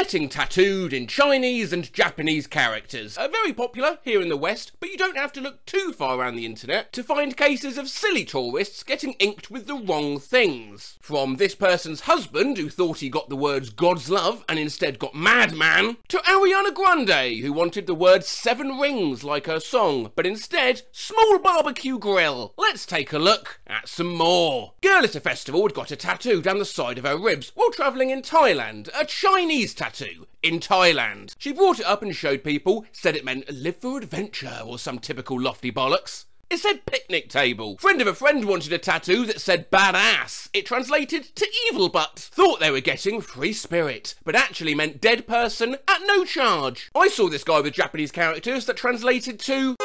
getting tattooed in Chinese and Japanese characters. are very popular here in the West, but you don't have to look too far around the internet to find cases of silly tourists getting inked with the wrong things. From this person's husband, who thought he got the words God's love and instead got madman, to Ariana Grande, who wanted the words seven rings like her song, but instead small barbecue grill. Let's take a look at some more. Girl at a festival had got a tattoo down the side of her ribs while travelling in Thailand, a Chinese tattoo in Thailand. She brought it up and showed people, said it meant live for adventure or some typical lofty bollocks. It said picnic table. Friend of a friend wanted a tattoo that said badass. It translated to evil butt. Thought they were getting free spirit, but actually meant dead person at no charge. I saw this guy with Japanese characters that translated to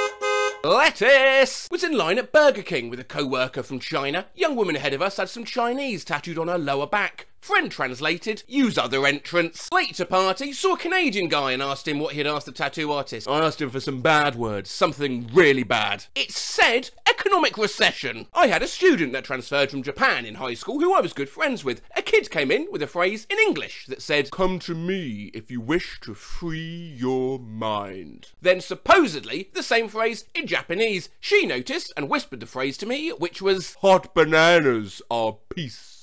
Lettuce! Was in line at Burger King with a co-worker from China. Young woman ahead of us had some Chinese tattooed on her lower back. Friend translated, use other entrance. Late to party, saw a Canadian guy and asked him what he'd asked the tattoo artist. I asked him for some bad words, something really bad. It said economic recession. I had a student that transferred from Japan in high school who I was good friends with. A kid came in with a phrase in English that said, Come to me if you wish to free your mind. Then supposedly the same phrase in Japanese. She noticed and whispered the phrase to me, which was, Hot bananas are peace.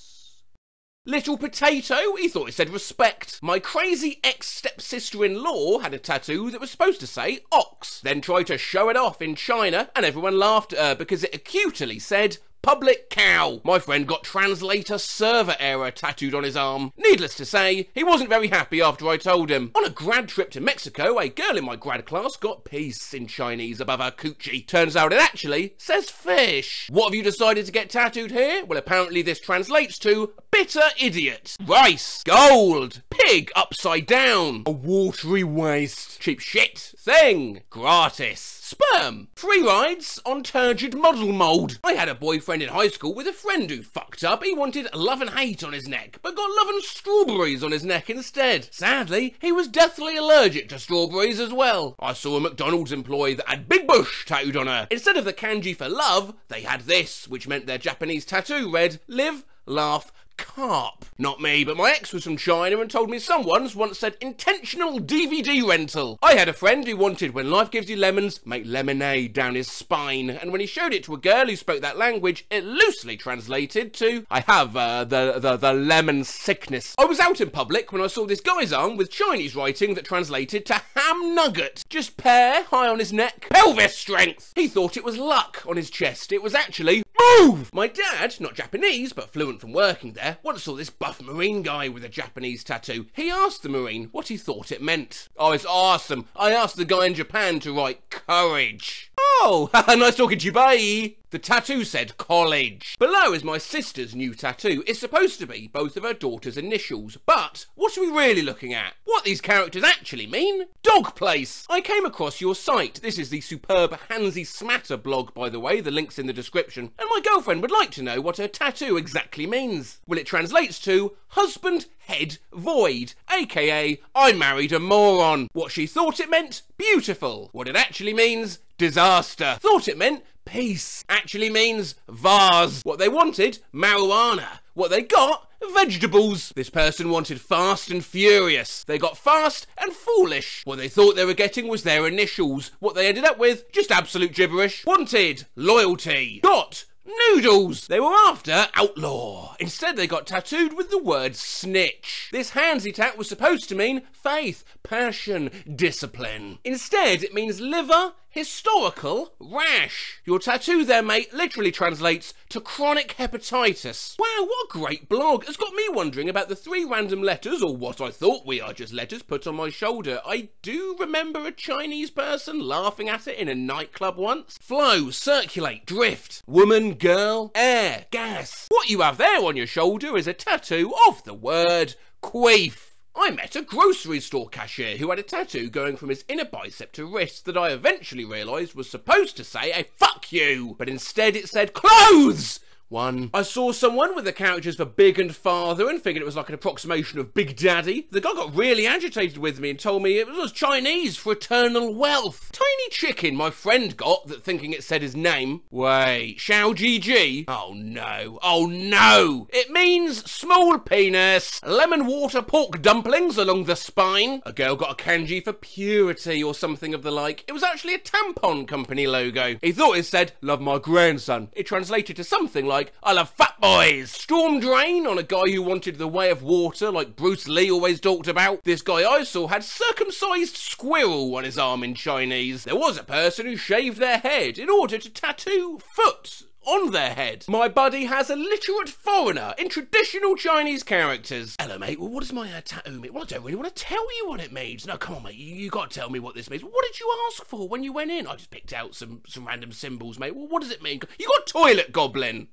Little Potato, he thought it said respect. My crazy ex stepsister in law had a tattoo that was supposed to say ox, then tried to show it off in China, and everyone laughed at her because it acutely said Public cow. My friend got translator server error tattooed on his arm. Needless to say, he wasn't very happy after I told him. On a grad trip to Mexico, a girl in my grad class got peace in Chinese above her coochie. Turns out it actually says fish. What have you decided to get tattooed here? Well, apparently this translates to bitter idiot. Rice. Gold. Pig upside down. A watery waste. Cheap shit. Thing. Gratis. Sperm. Free rides on turgid model mould. I had a boyfriend in high school with a friend who fucked up. He wanted love and hate on his neck, but got love and strawberries on his neck instead. Sadly, he was deathly allergic to strawberries as well. I saw a McDonald's employee that had Big Bush tattooed on her. Instead of the kanji for love, they had this, which meant their Japanese tattoo read, live, laugh, carp. Not me, but my ex was from China and told me someone's once said intentional DVD rental. I had a friend who wanted when life gives you lemons, make lemonade down his spine. And when he showed it to a girl who spoke that language, it loosely translated to, I have uh, the, the, the lemon sickness. I was out in public when I saw this guy's arm with Chinese writing that translated to ham nugget. Just pear high on his neck, pelvis strength. He thought it was luck on his chest. It was actually move! My dad, not Japanese, but fluent from working there, once saw this buff Marine guy with a Japanese tattoo. He asked the Marine what he thought it meant. Oh, it's awesome. I asked the guy in Japan to write courage. Oh, nice talking to you, bye. The tattoo said college. Below is my sister's new tattoo. It's supposed to be both of her daughter's initials. But what are we really looking at? What these characters actually mean? Dog place. I came across your site. This is the superb Hanzi Smatter blog, by the way. The link's in the description. And my girlfriend would like to know what her tattoo exactly means. Well, it translates to husband head void, aka I married a moron. What she thought it meant? Beautiful. What it actually means? Disaster. Thought it meant peace. Actually means vase. What they wanted? Marijuana. What they got? Vegetables. This person wanted fast and furious. They got fast and foolish. What they thought they were getting was their initials. What they ended up with? Just absolute gibberish. Wanted loyalty. Got Noodles! They were after outlaw. Instead, they got tattooed with the word snitch. This hanzi tat was supposed to mean faith, passion, discipline. Instead, it means liver, historical, rash. Your tattoo there, mate, literally translates to chronic hepatitis. Wow, what a great blog. It's got me wondering about the three random letters, or what I thought we are just letters, put on my shoulder. I do remember a Chinese person laughing at it in a nightclub once. Flow, circulate, drift, woman, girl, air, gas. What you have there on your shoulder is a tattoo of the word queef. I met a grocery store cashier who had a tattoo going from his inner bicep to wrist that I eventually realised was supposed to say a fuck you, but instead it said clothes! One. I saw someone with the characters for big and father and figured it was like an approximation of Big Daddy. The guy got really agitated with me and told me it was Chinese for eternal wealth. Tiny chicken my friend got that thinking it said his name. Wait, Xiao Ji Oh no, oh no! It means small penis, lemon water pork dumplings along the spine. A girl got a kanji for purity or something of the like. It was actually a tampon company logo. He thought it said, love my grandson. It translated to something like, I love fat boys. Storm drain on a guy who wanted the way of water like Bruce Lee always talked about. This guy I saw had circumcised squirrel on his arm in Chinese. There was a person who shaved their head in order to tattoo foot on their head. My buddy has a literate foreigner in traditional Chinese characters. Hello, mate. Well, what does my uh, tattoo mean? Well, I don't really want to tell you what it means. No, come on, mate. You, you got to tell me what this means. What did you ask for when you went in? I just picked out some some random symbols, mate. Well, what does it mean? You got toilet goblin.